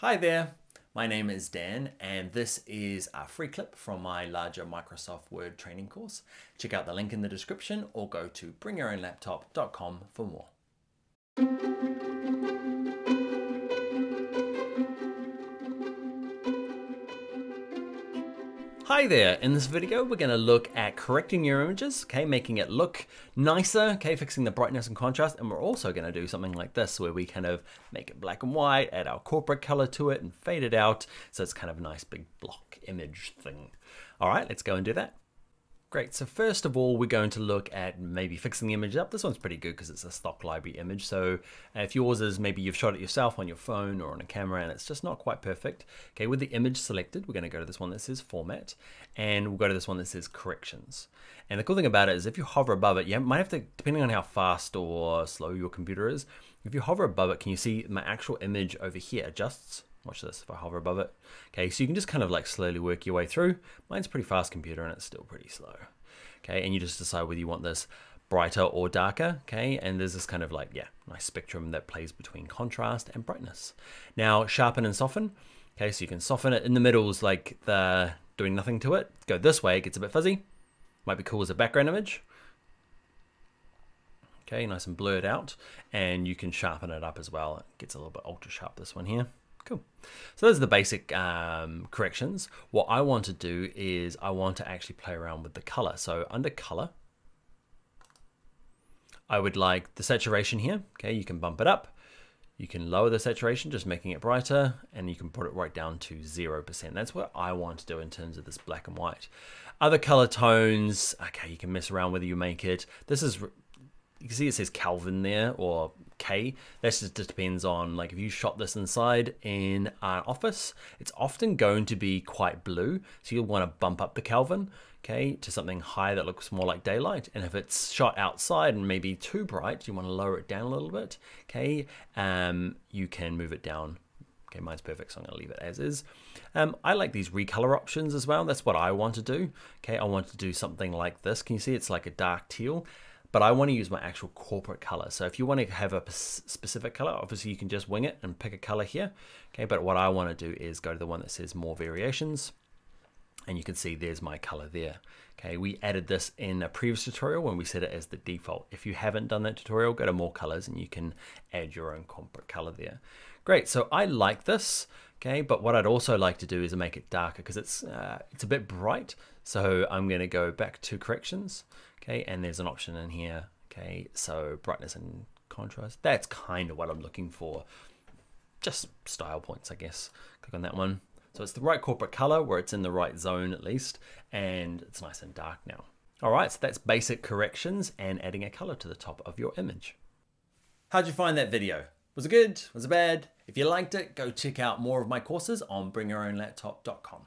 Hi there, my name is Dan and this is a free clip from my larger Microsoft Word training course. Check out the link in the description or go to bringyourownlaptop.com for more. Hi there, in this video we're going to look at correcting your images, okay, making it look nicer, okay, fixing the brightness and contrast, and we're also going to do something like this where we kind of make it black and white, add our corporate color to it and fade it out, so it's kind of a nice big block image thing. All right, let's go and do that. Great, so first of all, we're going to look at maybe fixing the image up. This one's pretty good because it's a stock library image. So if yours is maybe you've shot it yourself on your phone or on a camera and it's just not quite perfect. Okay, with the image selected, we're gonna to go to this one that says format and we'll go to this one that says corrections. And the cool thing about it is if you hover above it, you might have to, depending on how fast or slow your computer is, if you hover above it, can you see my actual image over here adjusts? Watch this if I hover above it. Okay, so you can just kind of like slowly work your way through. Mine's pretty fast computer and it's still pretty slow. Okay, and you just decide whether you want this brighter or darker, okay? And there's this kind of like, yeah, nice spectrum that plays between contrast and brightness. Now, sharpen and soften. Okay, so you can soften it in the middle is like the doing nothing to it. Go this way, it gets a bit fuzzy. Might be cool as a background image. Okay, nice and blurred out. And you can sharpen it up as well. It gets a little bit ultra sharp, this one here. Cool. So those are the basic um, corrections. What I want to do is I want to actually play around with the color. So under color, I would like the saturation here. Okay, you can bump it up. You can lower the saturation, just making it brighter, and you can put it right down to 0%. That's what I want to do in terms of this black and white. Other color tones, okay, you can mess around whether you make it. This is you can see it says Kelvin there or K. That just depends on like if you shot this inside in an office, it's often going to be quite blue. So you'll want to bump up the Kelvin, okay, to something high that looks more like daylight. And if it's shot outside and maybe too bright, you want to lower it down a little bit, okay. Um, you can move it down Okay, mine's perfect, so I'm gonna leave it as is. Um, I like these recolor options as well. That's what I want to do. Okay, I want to do something like this. Can you see it's like a dark teal? But I want to use my actual corporate color. So if you want to have a specific color, obviously you can just wing it and pick a color here. Okay, but what I want to do is go to the one that says more variations and you can see there's my color there. Okay, we added this in a previous tutorial when we set it as the default. If you haven't done that tutorial, go to more colors and you can add your own corporate color there. Great, so I like this, okay, but what I'd also like to do is make it darker because it's, uh, it's a bit bright. So I'm gonna go back to corrections, okay, and there's an option in here, okay, so brightness and contrast. That's kind of what I'm looking for. Just style points, I guess. Click on that one. So it's the right corporate color where it's in the right zone at least, and it's nice and dark now. All right, so that's basic corrections and adding a color to the top of your image. How'd you find that video? Was it good? Was it bad? If you liked it, go check out more of my courses on bringyourownlaptop.com.